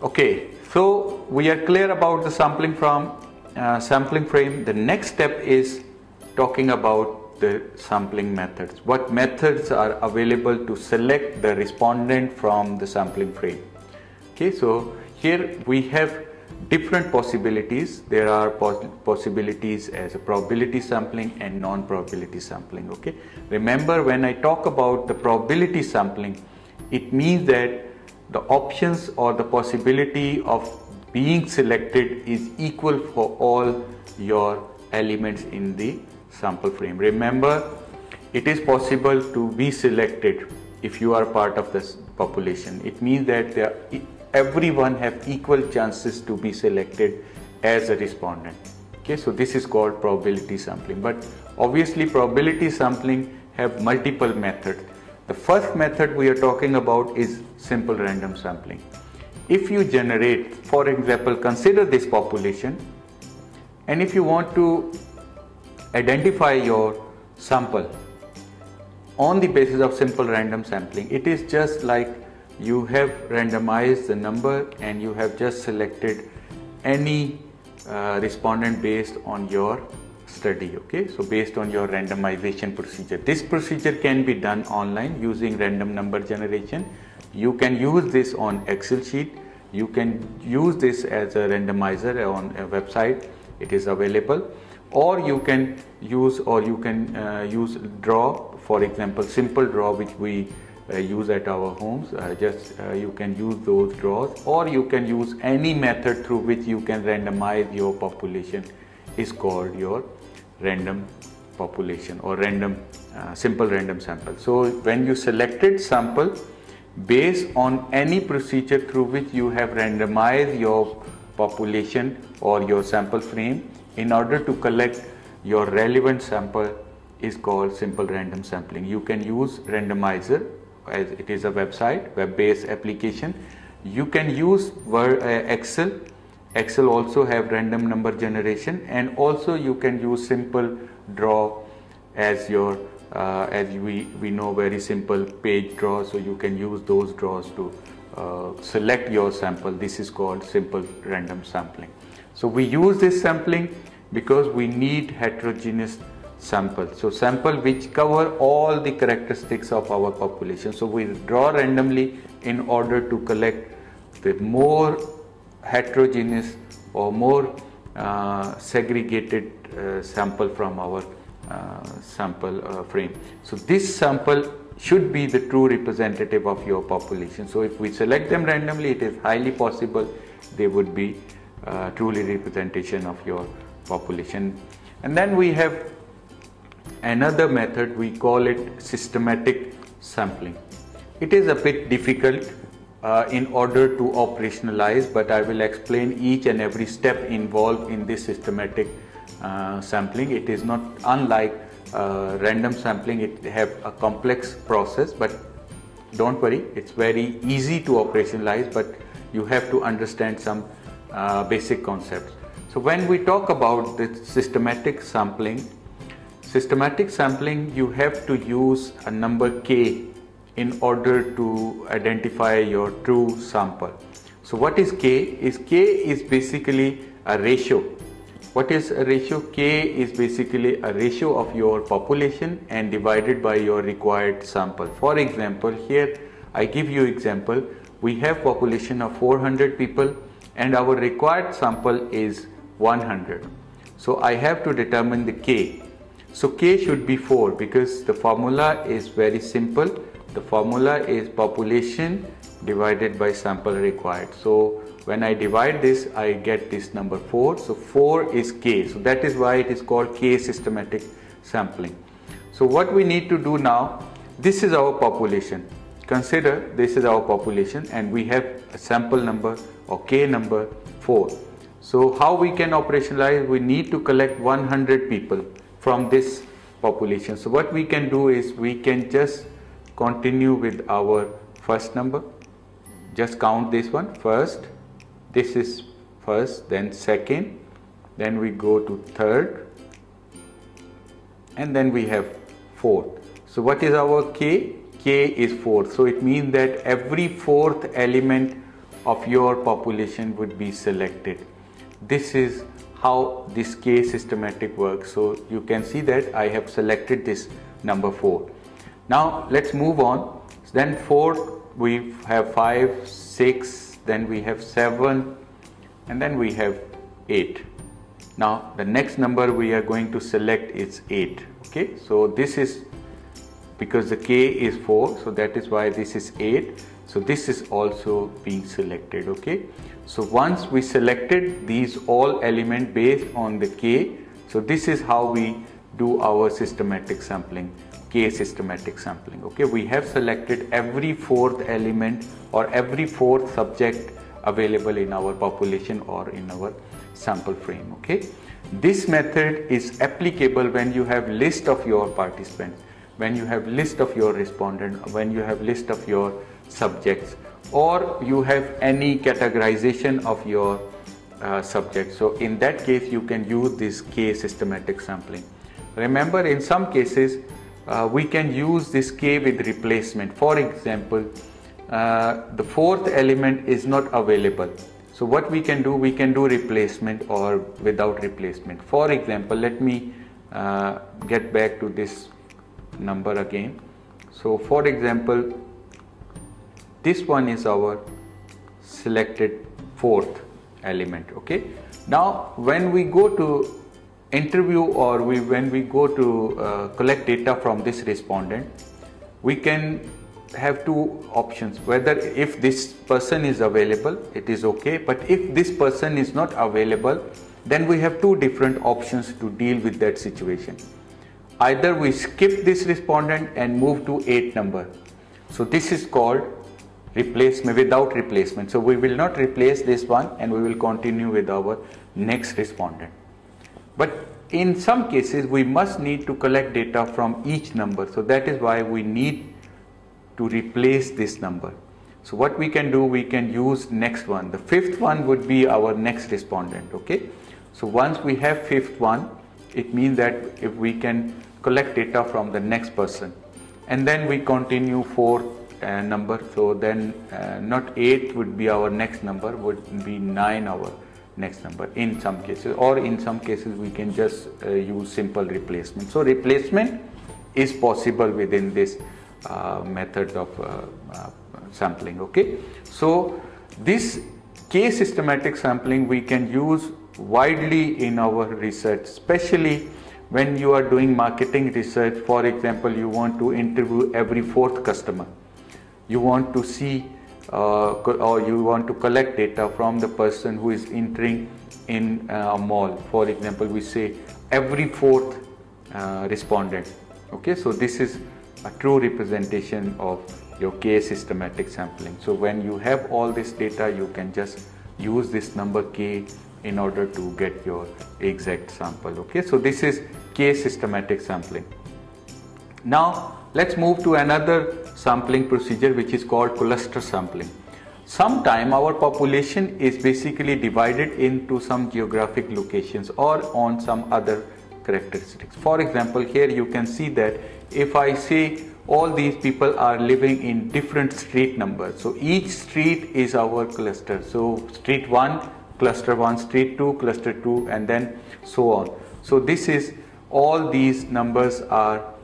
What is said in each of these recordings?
Okay, so we are clear about the sampling from uh, sampling frame. The next step is talking about the sampling methods. What methods are available to select the respondent from the sampling frame? Okay, so here we have different possibilities. There are pos possibilities as a probability sampling and non-probability sampling. Okay, remember when I talk about the probability sampling, it means that the options or the possibility of being selected is equal for all your elements in the sample frame. Remember, it is possible to be selected if you are part of this population. It means that everyone have equal chances to be selected as a respondent. Okay, so this is called probability sampling. But obviously, probability sampling have multiple methods the first method we are talking about is simple random sampling. If you generate, for example, consider this population and if you want to identify your sample on the basis of simple random sampling, it is just like you have randomized the number and you have just selected any uh, respondent based on your study okay? So based on your randomization procedure. This procedure can be done online using random number generation. You can use this on excel sheet. You can use this as a randomizer on a website. It is available. Or you can use or you can uh, use draw. For example simple draw which we uh, use at our homes. Uh, just uh, you can use those draws. Or you can use any method through which you can randomize your population. Is called your random population or random uh, simple random sample. So when you selected sample based on any procedure through which you have randomized your population or your sample frame in order to collect your relevant sample is called simple random sampling. You can use randomizer as it is a website web-based application. You can use uh, Excel Excel also have random number generation and also you can use simple draw as your uh, as we, we know very simple page draw so you can use those draws to uh, select your sample. This is called simple random sampling. So we use this sampling because we need heterogeneous sample so sample which cover all the characteristics of our population. So we draw randomly in order to collect the more heterogeneous or more uh, segregated uh, sample from our uh, sample uh, frame. So this sample should be the true representative of your population. So if we select them randomly, it is highly possible they would be uh, truly representation of your population. And then we have another method, we call it systematic sampling. It is a bit difficult uh, in order to operationalize but I will explain each and every step involved in this systematic uh, sampling. It is not unlike uh, random sampling, it have a complex process but don't worry, it's very easy to operationalize but you have to understand some uh, basic concepts. So when we talk about the systematic sampling, systematic sampling you have to use a number k in order to identify your true sample. So what is K? Is K is basically a ratio. What is a ratio? K is basically a ratio of your population and divided by your required sample. For example, here I give you example. We have population of 400 people and our required sample is 100. So I have to determine the K. So K should be 4 because the formula is very simple the formula is population divided by sample required. So when I divide this, I get this number 4. So 4 is K. So that is why it is called K systematic sampling. So what we need to do now, this is our population. Consider this is our population and we have a sample number or K number 4. So how we can operationalize, we need to collect 100 people from this population. So what we can do is we can just continue with our first number just count this one first this is first then second then we go to third and then we have fourth so what is our k k is fourth so it means that every fourth element of your population would be selected. This is how this k systematic works. So you can see that I have selected this number 4. Now let's move on. Then 4 we have 5, 6, then we have 7 and then we have 8. Now the next number we are going to select is 8. Okay, so this is because the k is 4 so that is why this is 8 so this is also being selected okay so once we selected these all element based on the k so this is how we do our systematic sampling k systematic sampling okay? We have selected every fourth element or every fourth subject available in our population or in our sample frame okay? This method is applicable when you have list of your participants when you have list of your respondent when you have list of your subjects or you have any categorization of your uh, subjects. So in that case you can use this k systematic sampling. Remember in some cases uh, we can use this k with replacement for example uh, the fourth element is not available so what we can do we can do replacement or without replacement for example let me uh, get back to this number again. So for example, this one is our selected fourth element. Okay. Now when we go to interview or we when we go to uh, collect data from this respondent, we can have two options whether if this person is available it is okay but if this person is not available then we have two different options to deal with that situation either we skip this respondent and move to 8 number. So this is called replacement without replacement. So we will not replace this one and we will continue with our next respondent. But in some cases we must need to collect data from each number. So that is why we need to replace this number. So what we can do, we can use next one. The fifth one would be our next respondent. Okay. So once we have fifth one, it means that if we can collect data from the next person and then we continue fourth uh, number so then uh, not eighth would be our next number would be 9 our next number. In some cases or in some cases we can just uh, use simple replacement. So replacement is possible within this uh, method of uh, uh, sampling okay? So this k systematic sampling we can use widely in our research especially when you are doing marketing research, for example, you want to interview every fourth customer, you want to see uh, or you want to collect data from the person who is entering in uh, a mall. For example, we say every fourth uh, respondent. Okay, so this is a true representation of your k systematic sampling. So when you have all this data, you can just use this number k in order to get your exact sample. Okay, so this is k systematic sampling. Now let's move to another sampling procedure which is called cluster sampling. Sometime our population is basically divided into some geographic locations or on some other characteristics. For example, here you can see that if I say all these people are living in different street numbers. So each street is our cluster. So street 1 cluster 1, street 2, cluster 2 and then so on. So this is all these numbers are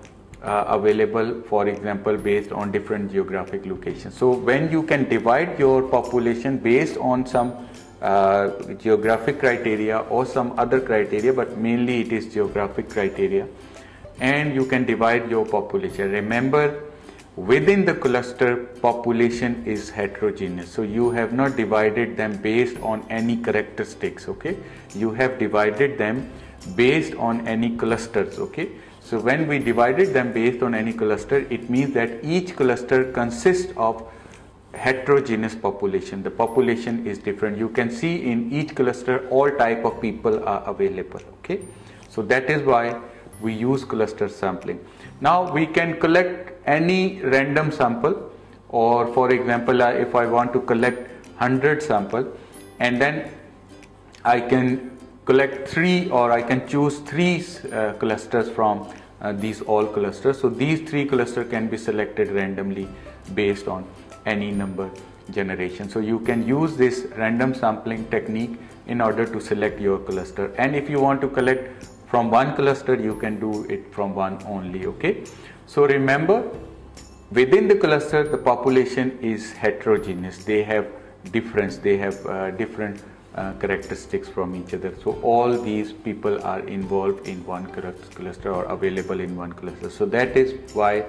uh, available for example based on different geographic locations. So when you can divide your population based on some uh, geographic criteria or some other criteria but mainly it is geographic criteria and you can divide your population. Remember within the cluster population is heterogeneous so you have not divided them based on any characteristics okay you have divided them based on any clusters okay so when we divided them based on any cluster it means that each cluster consists of heterogeneous population. The population is different. You can see in each cluster all type of people are available okay? So that is why we use cluster sampling. Now we can collect any random sample or for example uh, if I want to collect 100 sample and then I can collect three or I can choose three uh, clusters from uh, these all clusters. So these three clusters can be selected randomly based on any number generation. So you can use this random sampling technique in order to select your cluster. And if you want to collect from one cluster, you can do it from one only. Okay. So remember, within the cluster, the population is heterogeneous. They have difference. They have uh, different uh, characteristics from each other. So all these people are involved in one cluster or available in one cluster. So that is why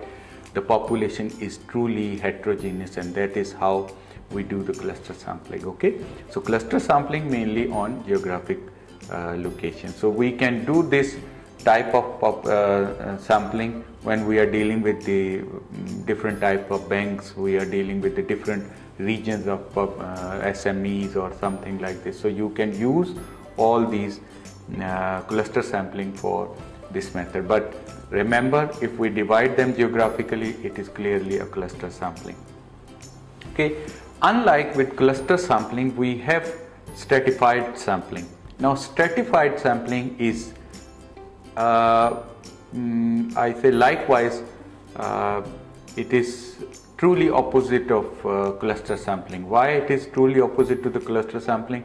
the population is truly heterogeneous and that is how we do the cluster sampling okay so cluster sampling mainly on geographic uh, location so we can do this type of pop, uh, uh, sampling when we are dealing with the mm, different type of banks we are dealing with the different regions of uh, SMEs or something like this so you can use all these uh, cluster sampling for this method but Remember, if we divide them geographically, it is clearly a cluster sampling. Okay. Unlike with cluster sampling, we have stratified sampling. Now, stratified sampling is, uh, mm, I say likewise, uh, it is truly opposite of uh, cluster sampling. Why it is truly opposite to the cluster sampling?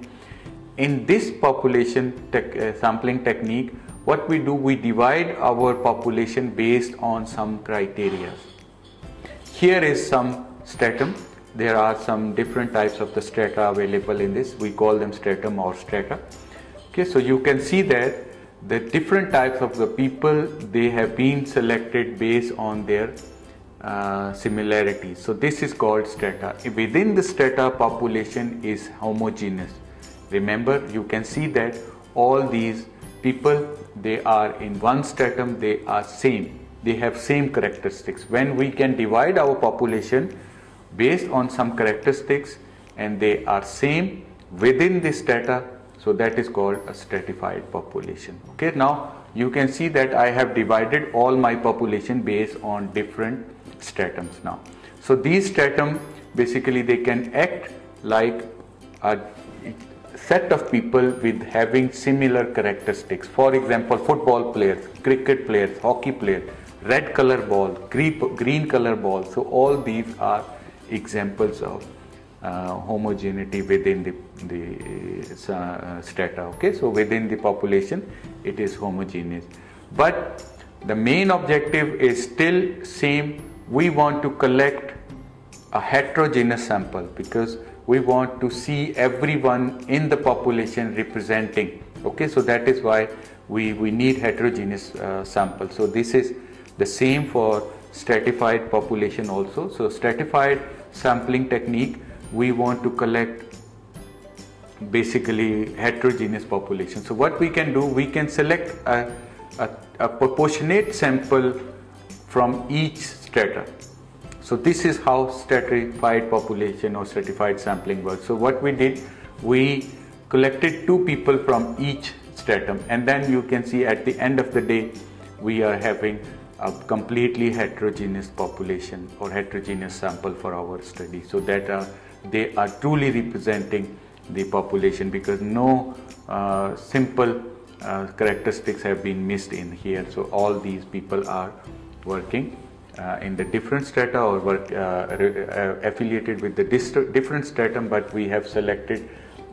In this population tech, uh, sampling technique, what we do we divide our population based on some criteria here is some stratum there are some different types of the strata available in this we call them stratum or strata okay so you can see that the different types of the people they have been selected based on their uh, similarities so this is called strata. Within the strata population is homogeneous. Remember you can see that all these people they are in one stratum they are same. They have same characteristics. When we can divide our population based on some characteristics and they are same within the strata so that is called a stratified population. Okay now you can see that i have divided all my population based on different stratums now so these stratum basically they can act like a set of people with having similar characteristics. For example, football players, cricket players, hockey players, red color ball, green color ball. So all these are examples of uh, homogeneity within the, the uh, strata. Okay, so within the population, it is homogeneous. But the main objective is still same. We want to collect a heterogeneous sample because we want to see everyone in the population representing. Okay so that is why we we need heterogeneous uh, sample. So this is the same for stratified population also. So stratified sampling technique we want to collect basically heterogeneous population. So what we can do we can select a, a, a proportionate sample from each strata so this is how stratified population or stratified sampling works. So what we did, we collected two people from each stratum and then you can see at the end of the day, we are having a completely heterogeneous population or heterogeneous sample for our study. So that uh, they are truly representing the population because no uh, simple uh, characteristics have been missed in here. So all these people are working uh, in the different strata or work uh, uh, affiliated with the different stratum but we have selected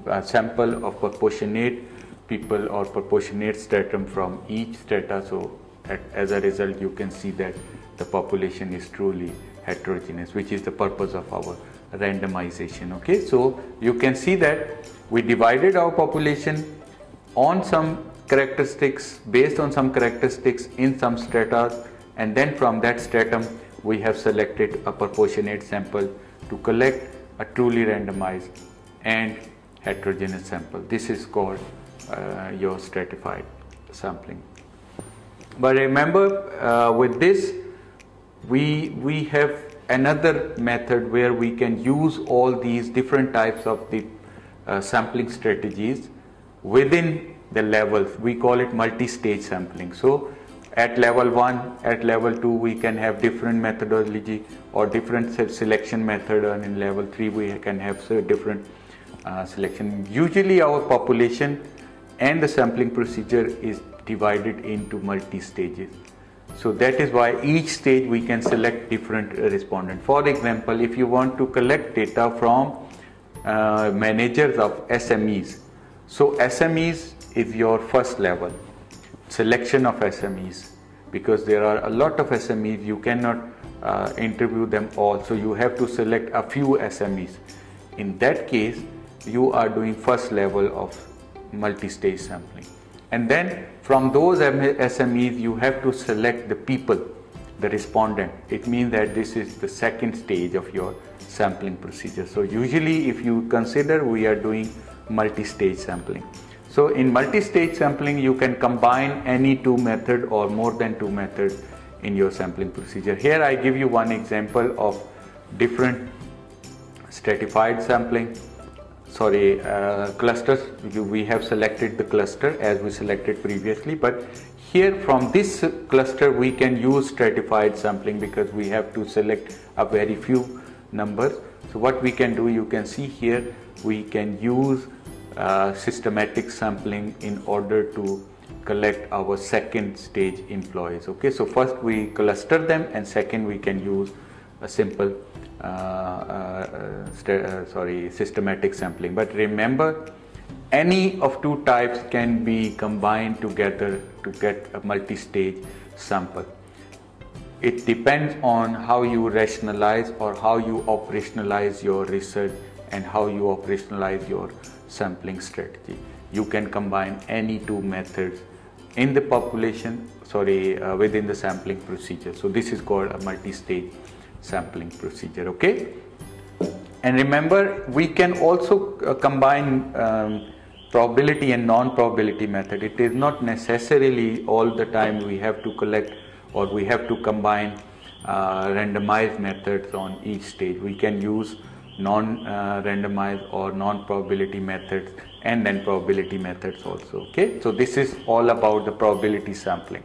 a sample of proportionate people or proportionate stratum from each strata. So at, as a result you can see that the population is truly heterogeneous which is the purpose of our randomization okay? So you can see that we divided our population on some characteristics based on some characteristics in some strata and then from that stratum we have selected a proportionate sample to collect a truly randomized and heterogeneous sample. This is called uh, your stratified sampling. But remember uh, with this we, we have another method where we can use all these different types of the uh, sampling strategies within the levels. We call it multi-stage sampling. So at level 1 at level 2 we can have different methodology or different selection method and in level 3 we can have different uh, selection. Usually our population and the sampling procedure is divided into multi stages. So that is why each stage we can select different respondent. For example, if you want to collect data from uh, managers of SMEs, so SMEs is your first level, selection of SMEs because there are a lot of SMEs, you cannot uh, interview them all, so you have to select a few SMEs. In that case, you are doing first level of multi-stage sampling. And then from those SMEs, you have to select the people, the respondent. It means that this is the second stage of your sampling procedure. So usually if you consider we are doing multi-stage sampling. So in multi-stage sampling, you can combine any two method or more than two methods in your sampling procedure. Here I give you one example of different stratified sampling. Sorry uh, clusters. We have selected the cluster as we selected previously but here from this cluster we can use stratified sampling because we have to select a very few numbers. So what we can do you can see here we can use uh, systematic sampling in order to collect our second stage employees okay? So first we cluster them and second we can use a simple uh, uh, uh, sorry systematic sampling. But remember any of two types can be combined together to get a multi-stage sample. It depends on how you rationalize or how you operationalize your research and how you operationalize your sampling strategy. You can combine any two methods in the population sorry uh, within the sampling procedure. So this is called a multi-stage sampling procedure okay? And remember we can also uh, combine um, probability and non-probability method. It is not necessarily all the time we have to collect or we have to combine uh, randomized methods on each stage. We can use non-randomized or non-probability methods and then probability methods also okay? So this is all about the probability sampling